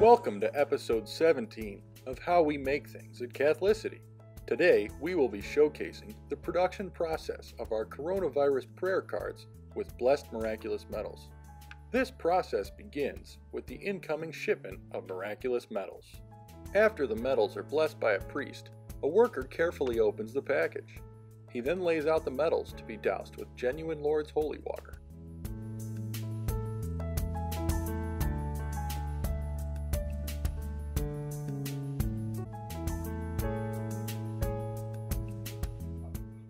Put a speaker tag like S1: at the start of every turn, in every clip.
S1: Welcome to episode 17 of How We Make Things at Catholicity. Today, we will be showcasing the production process of our coronavirus prayer cards with blessed miraculous medals. This process begins with the incoming shipment of miraculous medals. After the medals are blessed by a priest, a worker carefully opens the package. He then lays out the medals to be doused with genuine Lourdes holy water.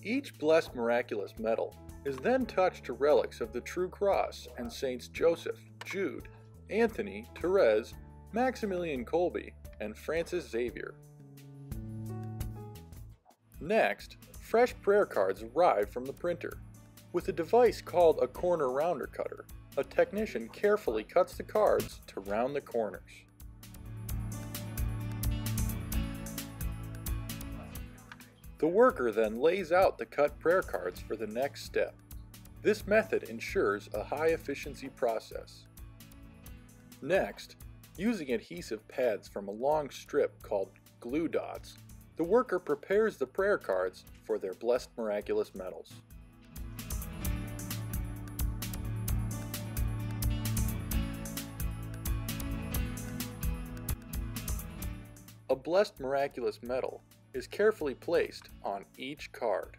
S1: Each blessed miraculous medal is then touched to relics of the True Cross and Saints Joseph, Jude, Anthony, Therese, Maximilian Kolbe, and Francis Xavier. Next, fresh prayer cards arrive from the printer. With a device called a corner rounder cutter, a technician carefully cuts the cards to round the corners. The worker then lays out the cut prayer cards for the next step. This method ensures a high efficiency process. Next, using adhesive pads from a long strip called glue dots, the worker prepares the prayer cards for their blessed miraculous medals. A blessed miraculous medal is carefully placed on each card.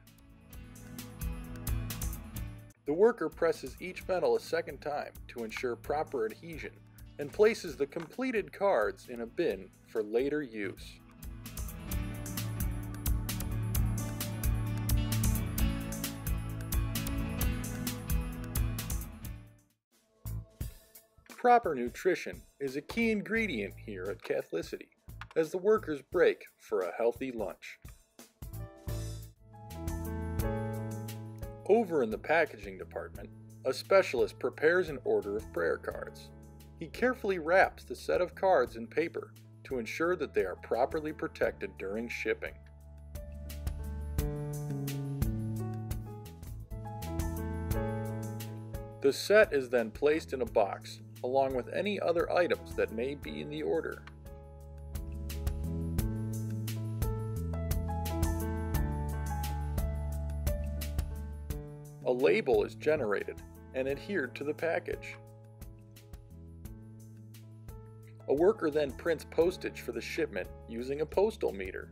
S1: The worker presses each medal a second time to ensure proper adhesion and places the completed cards in a bin for later use. Proper nutrition is a key ingredient here at Catholicity as the workers break for a healthy lunch. Over in the packaging department, a specialist prepares an order of prayer cards. He carefully wraps the set of cards in paper to ensure that they are properly protected during shipping. The set is then placed in a box along with any other items that may be in the order. A label is generated and adhered to the package. A worker then prints postage for the shipment using a postal meter.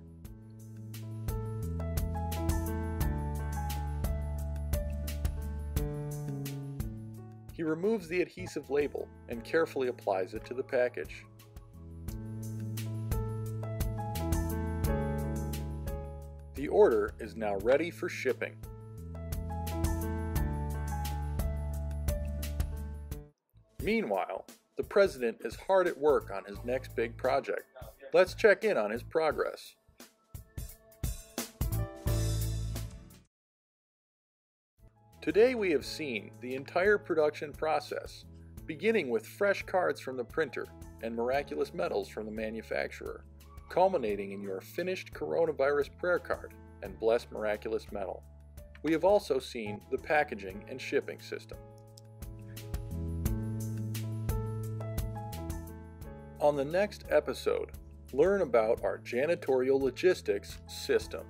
S1: He removes the adhesive label and carefully applies it to the package. The order is now ready for shipping. Meanwhile, the president is hard at work on his next big project. Let's check in on his progress. Today we have seen the entire production process, beginning with fresh cards from the printer and miraculous medals from the manufacturer, culminating in your finished coronavirus prayer card and blessed miraculous medal. We have also seen the packaging and shipping system. On the next episode, learn about our janitorial logistics system.